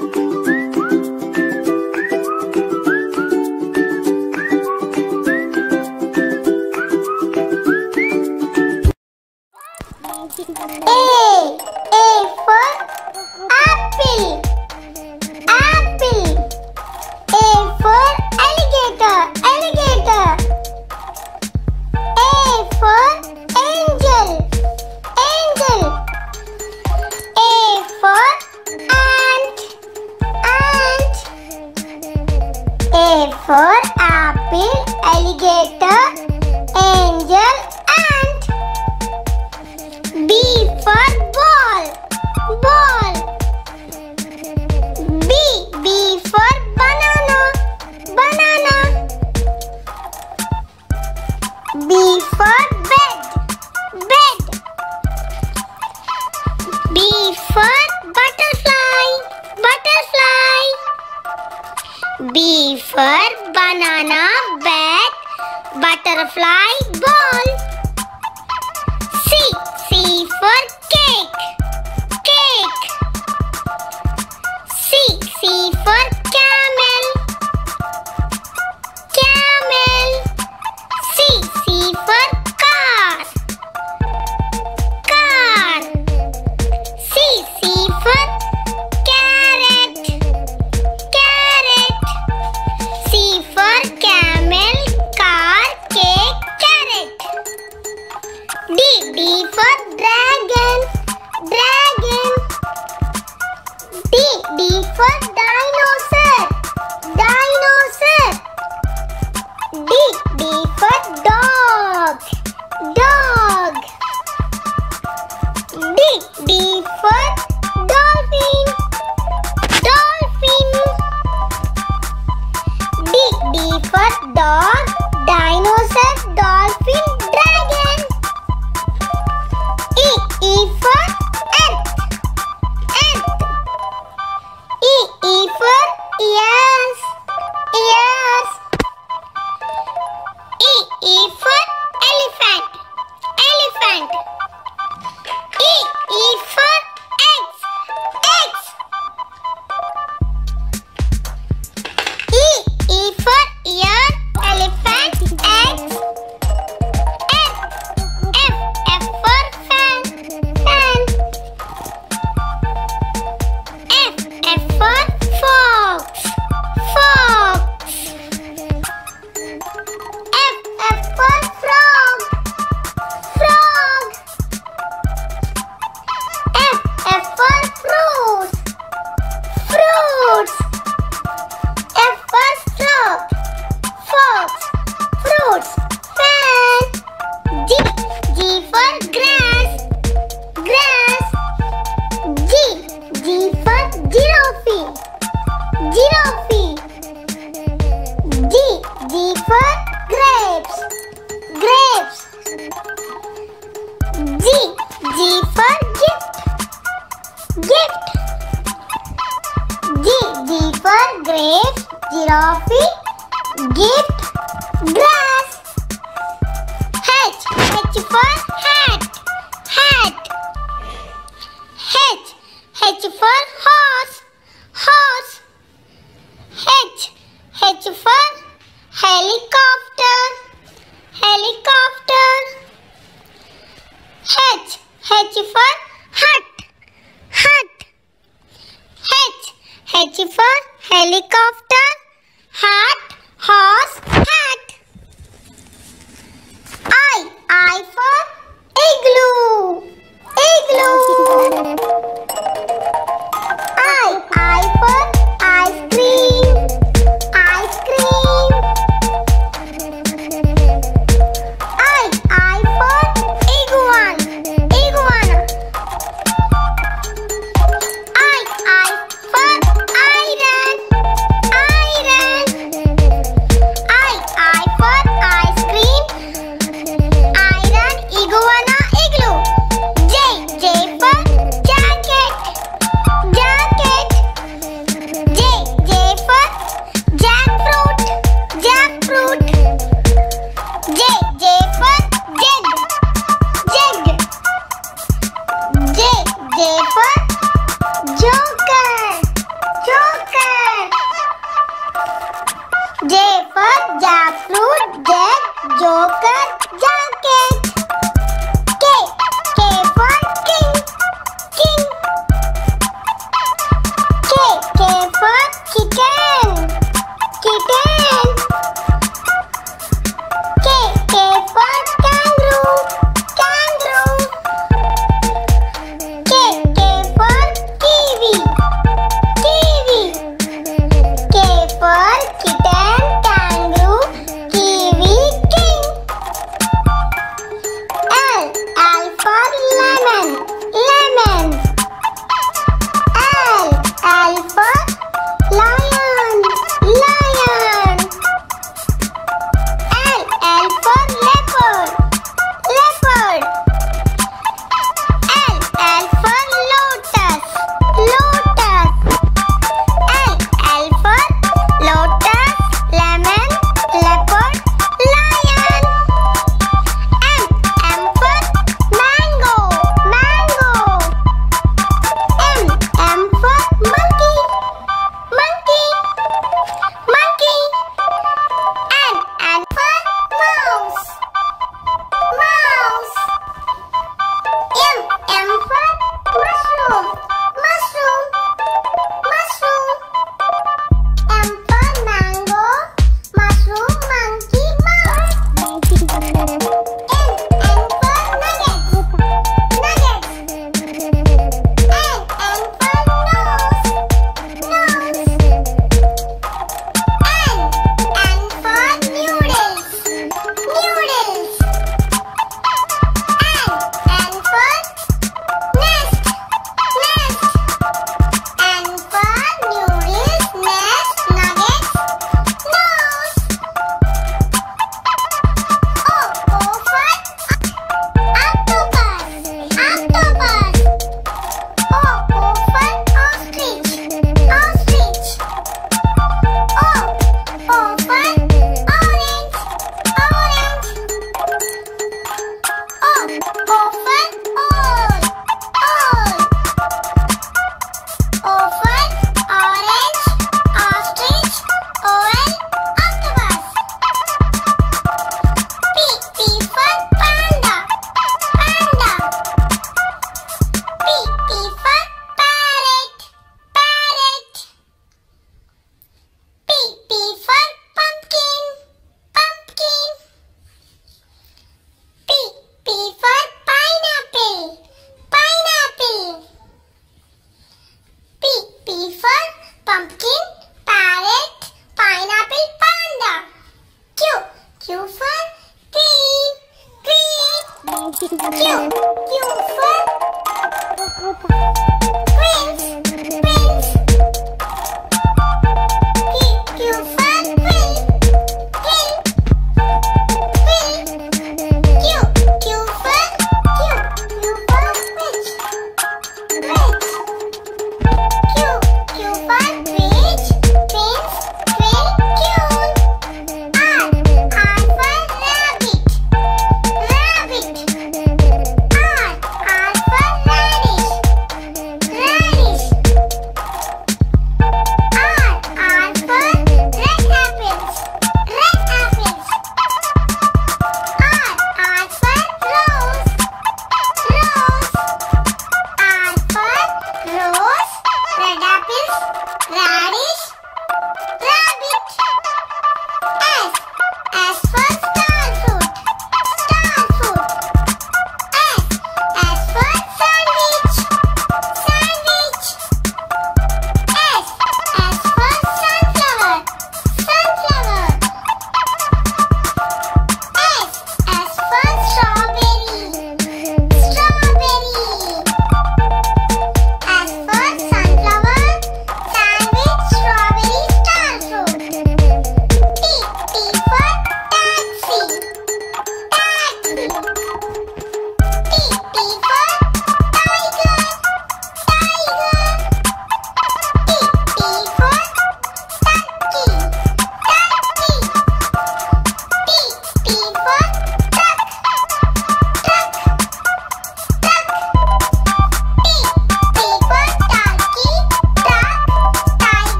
Música D for dragon. Dragon. D. D for dinosaur. Dinosaur. D. D for dog. Dog. D. D for dolphin. Dolphin. D. D for dog. G for grapes. Grapes. G. G for gift. Gift. G. G for grapes. Giraffe. Gift. Grass. H. H for hat. Hat. H. H for horse.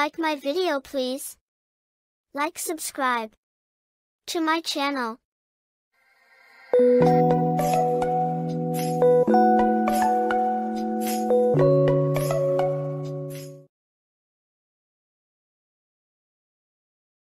Like my video please like subscribe to my channel.